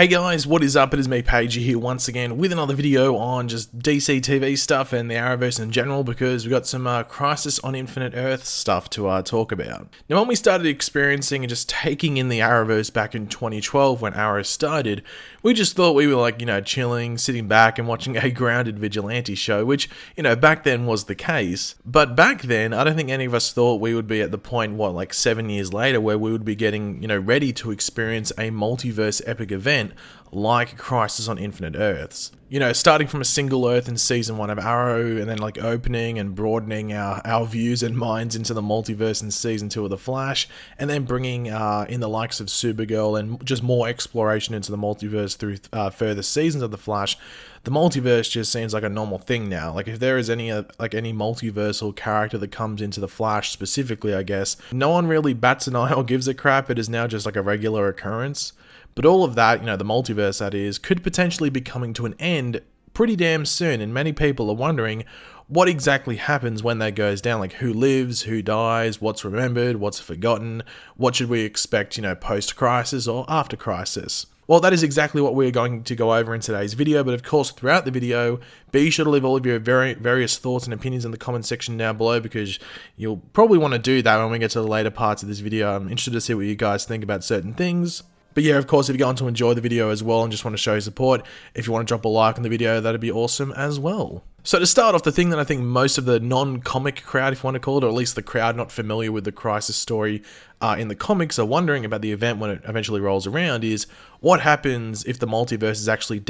Hey guys, what is up? It is me, Pagey, here once again with another video on just DC TV stuff and the Arrowverse in general because we got some uh, Crisis on Infinite Earth stuff to uh, talk about. Now, when we started experiencing and just taking in the Arrowverse back in 2012 when Arrow started, we just thought we were like, you know, chilling, sitting back and watching a grounded vigilante show, which, you know, back then was the case. But back then, I don't think any of us thought we would be at the point, what, like seven years later, where we would be getting, you know, ready to experience a multiverse epic event event like Crisis on Infinite Earths. You know, starting from a single Earth in season one of Arrow, and then like opening and broadening our, our views and minds into the multiverse in season two of The Flash, and then bringing uh, in the likes of Supergirl and just more exploration into the multiverse through uh, further seasons of The Flash. The multiverse just seems like a normal thing now. Like if there is any uh, like any multiversal character that comes into the Flash specifically, I guess no one really bats an eye or gives a crap. It is now just like a regular occurrence. But all of that, you know, the multiverse that is, could potentially be coming to an end pretty damn soon, and many people are wondering what exactly happens when that goes down. Like, who lives, who dies, what's remembered, what's forgotten, what should we expect, you know, post crisis or after crisis. Well, that is exactly what we're going to go over in today's video, but of course, throughout the video, be sure to leave all of your very various thoughts and opinions in the comment section down below because you'll probably want to do that when we get to the later parts of this video. I'm interested to see what you guys think about certain things. But yeah, of course, if you're going to enjoy the video as well and just want to show your support, if you want to drop a like on the video, that'd be awesome as well. So to start off, the thing that I think most of the non-comic crowd, if you want to call it, or at least the crowd not familiar with the Crisis story uh, in the comics are wondering about the event when it eventually rolls around is what happens if the multiverse is actually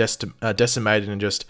uh, decimated and just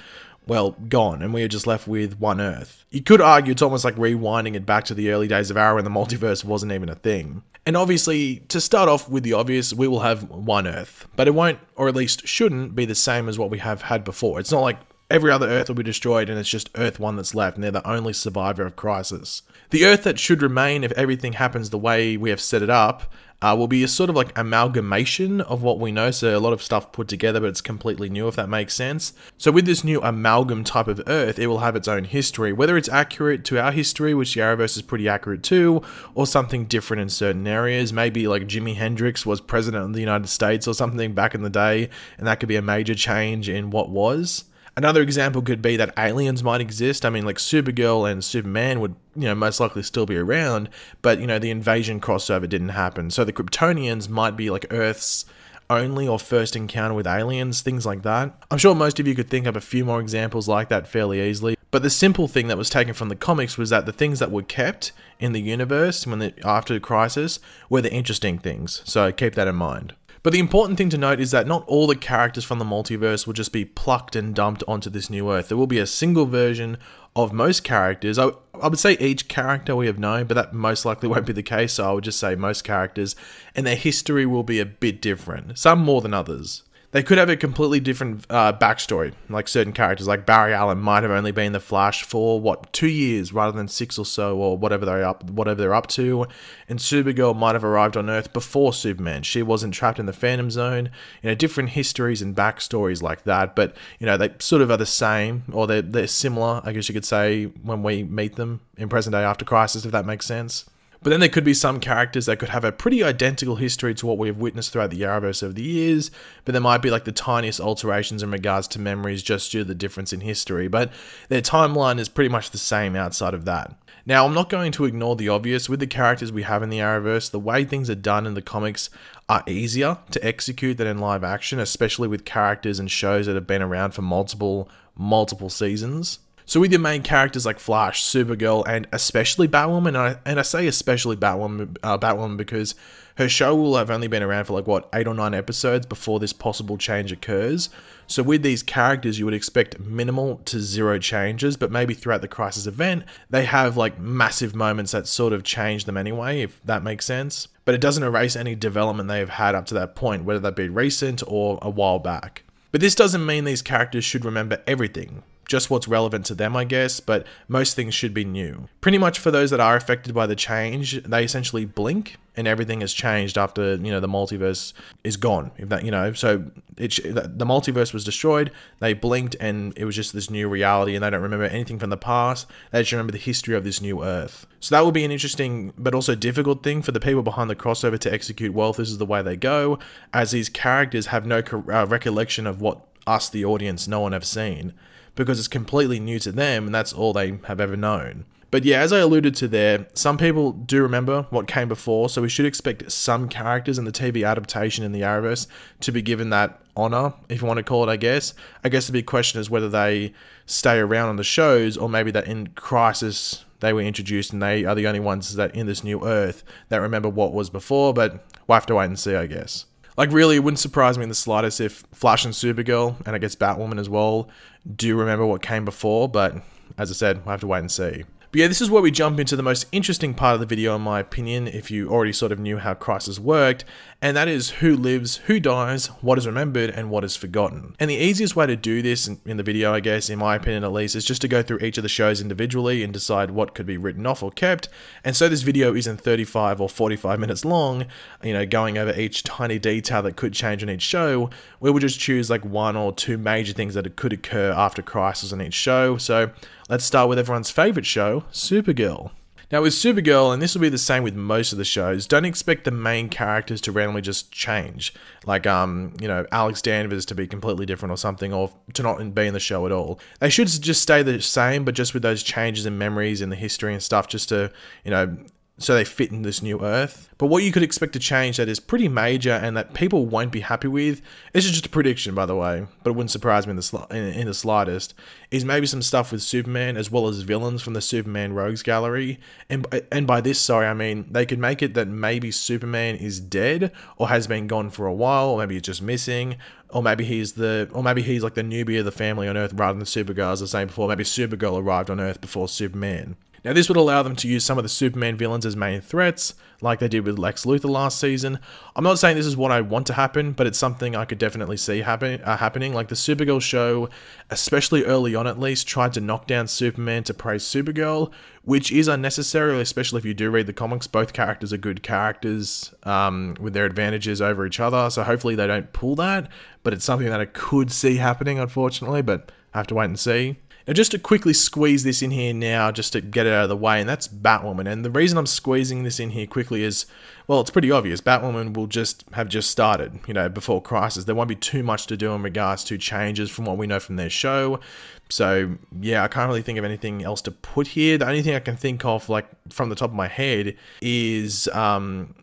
well, gone, and we are just left with one Earth. You could argue it's almost like rewinding it back to the early days of Arrow when the multiverse wasn't even a thing. And obviously, to start off with the obvious, we will have one Earth, but it won't, or at least shouldn't, be the same as what we have had before. It's not like every other Earth will be destroyed and it's just Earth 1 that's left, and they're the only survivor of Crisis. The Earth that should remain if everything happens the way we have set it up uh, will be a sort of like amalgamation of what we know. So a lot of stuff put together, but it's completely new, if that makes sense. So with this new amalgam type of Earth, it will have its own history, whether it's accurate to our history, which the Arrowverse is pretty accurate to, or something different in certain areas. Maybe like Jimi Hendrix was president of the United States or something back in the day, and that could be a major change in what was. Another example could be that aliens might exist. I mean, like Supergirl and Superman would, you know, most likely still be around, but, you know, the invasion crossover didn't happen. So the Kryptonians might be like Earth's only or first encounter with aliens, things like that. I'm sure most of you could think of a few more examples like that fairly easily. But the simple thing that was taken from the comics was that the things that were kept in the universe when the, after the crisis were the interesting things. So keep that in mind. But the important thing to note is that not all the characters from the multiverse will just be plucked and dumped onto this new Earth. There will be a single version of most characters. I, I would say each character we have known, but that most likely won't be the case, so I would just say most characters, and their history will be a bit different, some more than others they could have a completely different uh, backstory. Like certain characters, like Barry Allen, might have only been the Flash for what two years rather than six or so, or whatever they're up, whatever they're up to. And Supergirl might have arrived on Earth before Superman. She wasn't trapped in the Phantom Zone. You know, different histories and backstories like that. But you know, they sort of are the same, or they're they're similar. I guess you could say when we meet them in present day after Crisis, if that makes sense. But then there could be some characters that could have a pretty identical history to what we have witnessed throughout the Arrowverse over the years, but there might be like the tiniest alterations in regards to memories just due to the difference in history, but their timeline is pretty much the same outside of that. Now, I'm not going to ignore the obvious. With the characters we have in the Arrowverse, the way things are done in the comics are easier to execute than in live action, especially with characters and shows that have been around for multiple, multiple seasons. So with your main characters like Flash, Supergirl, and especially Batwoman, and I, and I say especially Batwoman, uh, Batwoman because her show will have only been around for like what eight or nine episodes before this possible change occurs. So with these characters, you would expect minimal to zero changes, but maybe throughout the Crisis event, they have like massive moments that sort of change them anyway, if that makes sense. But it doesn't erase any development they have had up to that point, whether that be recent or a while back. But this doesn't mean these characters should remember everything just what's relevant to them, I guess, but most things should be new. Pretty much for those that are affected by the change, they essentially blink and everything has changed after, you know, the multiverse is gone. If that, you know, so it, the multiverse was destroyed, they blinked and it was just this new reality and they don't remember anything from the past. They just remember the history of this new Earth. So that will be an interesting but also difficult thing for the people behind the crossover to execute well if this is the way they go, as these characters have no uh, recollection of what us, the audience, no one have seen because it's completely new to them and that's all they have ever known. But yeah, as I alluded to there, some people do remember what came before, so we should expect some characters in the TV adaptation in the Arrowverse to be given that honor, if you want to call it, I guess. I guess the big question is whether they stay around on the shows or maybe that in Crisis they were introduced and they are the only ones that in this new Earth that remember what was before, but we'll have to wait and see, I guess. Like, really, it wouldn't surprise me in the slightest if Flash and Supergirl, and I guess Batwoman as well, do remember what came before, but as I said, we'll have to wait and see. But yeah, this is where we jump into the most interesting part of the video in my opinion, if you already sort of knew how Crisis worked, and that is who lives, who dies, what is remembered, and what is forgotten. And the easiest way to do this in, the video, I guess, in my opinion at least, is just to go through each of the shows individually and decide what could be written off or kept. And so this video isn't 35 or 45 minutes long, you know, going over each tiny detail that could change in each show, we will just choose like one or two major things that could occur after Crisis in each show. So Let's start with everyone's favourite show, Supergirl. Now, with Supergirl, and this will be the same with most of the shows, don't expect the main characters to randomly just change. Like, um, you know, Alex Danvers to be completely different or something, or to not be in the show at all. They should just stay the same, but just with those changes in memories and the history and stuff, just to, you know, so they fit in this new Earth. But what you could expect to change that is pretty major and that people won't be happy with, this is just a prediction by the way, but it wouldn't surprise me in the, in, in the slightest, is maybe some stuff with Superman as well as villains from the Superman Rogues Gallery. And, and by this, sorry, I mean they could make it that maybe Superman is dead or has been gone for a while, or maybe he's just missing, or maybe he's the, or maybe he's like the newbie of the family on Earth rather than Supergirl, as I was saying before. Maybe Supergirl arrived on Earth before Superman. Now, this would allow them to use some of the Superman villains as main threats, like they did with Lex Luthor last season. I'm not saying this is what I want to happen, but it's something I could definitely see happen uh, happening. Like the Supergirl show, especially early on at least, tried to knock down Superman to praise Supergirl, which is unnecessary, especially if you do read the comics. Both characters are good characters um, with their advantages over each other, so hopefully they don't pull that, but it's something that I could see happening, unfortunately, but I have to wait and see. Now, just to quickly squeeze this in here now, just to get it out of the way, and that's Batwoman. And the reason I'm squeezing this in here quickly is, well, it's pretty obvious. Batwoman will just have just started, you know, before Crisis. There won't be too much to do in regards to changes from what we know from their show. So, yeah, I can't really think of anything else to put here. The only thing I can think of, like, from the top of my head is, um,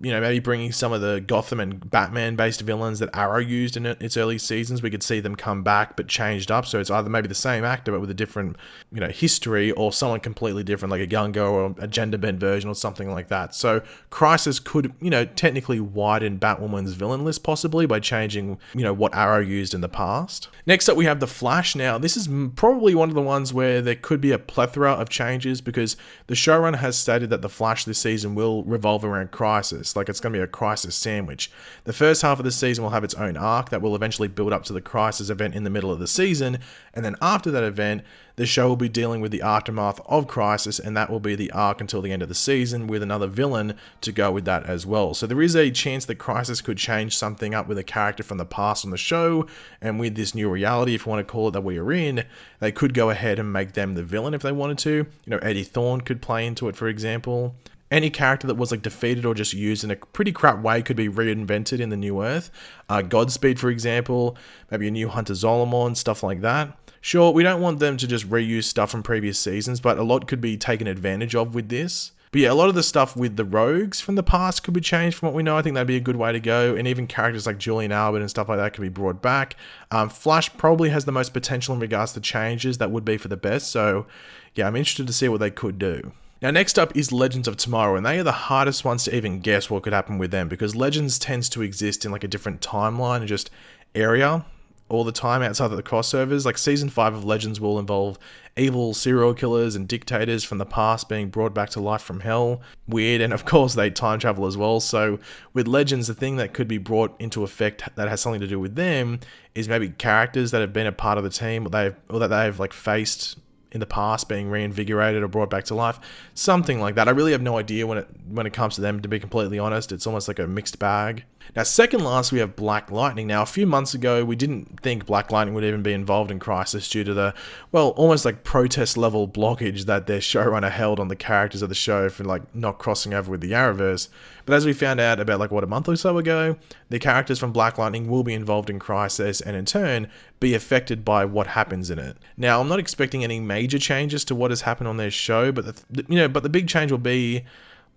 you know, maybe bringing some of the Gotham and Batman based villains that Arrow used in its early seasons. We could see them come back but changed up. So it's either maybe the same actor but with a different, you know, history or someone completely different, like a girl or a gender bent version or something like that. So Crisis could, you know, technically widen Batwoman's villain list possibly by changing, you know, what Arrow used in the past. Next up, we have The Flash. Now, this is probably one of the ones where there could be a plethora of changes because the showrunner has stated that The Flash this season will revolve around Crisis crisis. Like it's going to be a crisis sandwich. The first half of the season will have its own arc that will eventually build up to the crisis event in the middle of the season, and then after that event, the show will be dealing with the aftermath of Crisis, and that will be the arc until the end of the season with another villain to go with that as well. So there is a chance that Crisis could change something up with a character from the past on the show, and with this new reality, if you want to call it that we are in, they could go ahead and make them the villain if they wanted to. You know, Eddie Thawne could play into it, for example any character that was like defeated or just used in a pretty crap way could be reinvented in the new Earth. Uh, Godspeed, for example, maybe a new Hunter Zolomon, stuff like that. Sure, we don't want them to just reuse stuff from previous seasons, but a lot could be taken advantage of with this. But yeah, a lot of the stuff with the rogues from the past could be changed from what we know. I think that'd be a good way to go. And even characters like Julian Albert and stuff like that could be brought back. Um, Flash probably has the most potential in regards to changes that would be for the best. So yeah, I'm interested to see what they could do. Now, next up is Legends of Tomorrow, and they are the hardest ones to even guess what could happen with them because Legends tends to exist in like a different timeline and just area all the time outside of the crossovers. Like season five of Legends will involve evil serial killers and dictators from the past being brought back to life from hell. Weird, and of course they time travel as well. So with Legends, the thing that could be brought into effect that has something to do with them is maybe characters that have been a part of the team, or they've or that they've like faced in the past being reinvigorated or brought back to life, something like that. I really have no idea when it when it comes to them. To be completely honest, it's almost like a mixed bag. Now, second last, we have Black Lightning. Now, a few months ago, we didn't think Black Lightning would even be involved in Crisis due to the, well, almost like protest level blockage that their showrunner held on the characters of the show for like not crossing over with the Arrowverse. But as we found out about like what a month or so ago, the characters from Black Lightning will be involved in Crisis and in turn be affected by what happens in it. Now, I'm not expecting any major changes to what has happened on their show, but the, you know, but the big change will be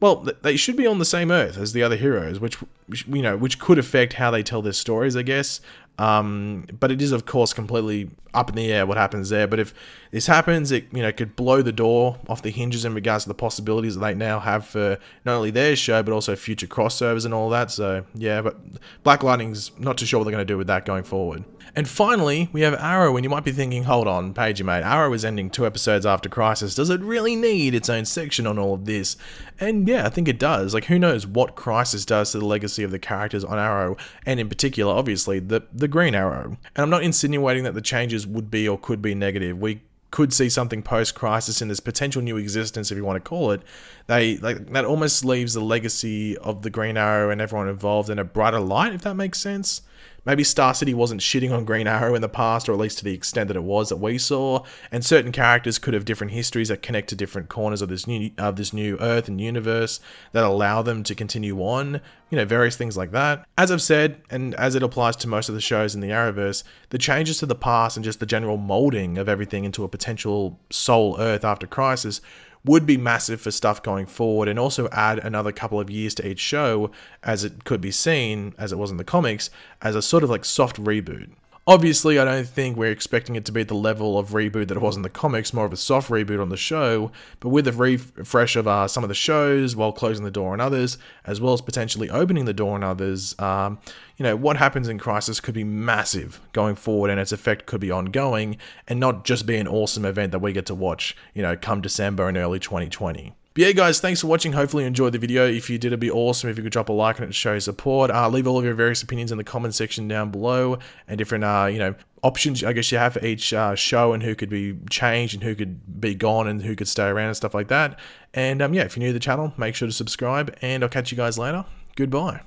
well, they should be on the same Earth as the other heroes, which you know, which could affect how they tell their stories, I guess. Um, but it is, of course, completely up in the air what happens there. But if this happens, it you know could blow the door off the hinges in regards to the possibilities that they now have for not only their show but also future crossovers and all that. So yeah, but Black Lightning's not too sure what they're going to do with that going forward. And finally, we have Arrow, and you might be thinking, hold on, Pagey mate, Arrow is ending two episodes after Crisis. Does it really need its own section on all of this? And yeah, I think it does. Like, who knows what Crisis does to the legacy of the characters on Arrow, and in particular, obviously, the, the The green Arrow. And I'm not insinuating that the changes would be or could be negative. We could see something post-crisis in this potential new existence, if you want to call it. They like that almost leaves the legacy of the Green Arrow and everyone involved in a brighter light, if that makes sense. Maybe Star City wasn't shitting on Green Arrow in the past, or at least to the extent that it was that we saw, and certain characters could have different histories that connect to different corners of this new of this new Earth and universe that allow them to continue on. You know, various things like that. As I've said, and as it applies to most of the shows in the Arrowverse, the changes to the past and just the general molding of everything into a potential Sole Earth after Crisis would be massive for stuff going forward and also add another couple of years to each show as it could be seen, as it was in the comics, as a sort of like soft reboot. Obviously, I don't think we're expecting it to be the level of reboot that it was in the comics, more of a soft reboot on the show, but with a refresh of uh, some of the shows while closing the door on others, as well as potentially opening the door on others, um, you know, what happens in Crisis could be massive going forward and its effect could be ongoing and not just be an awesome event that we get to watch, you know, come December and early 2020. But yeah, guys, thanks for watching. Hopefully you enjoyed the video. If you did, it'd be awesome if you could drop a like and it show support. Uh, leave all of your various opinions in the comment section down below and different, uh, you know, options I guess you have for each uh, show and who could be changed and who could be gone and who could stay around and stuff like that. And um, yeah, if you're new to the channel, make sure to subscribe and I'll catch you guys later. Goodbye.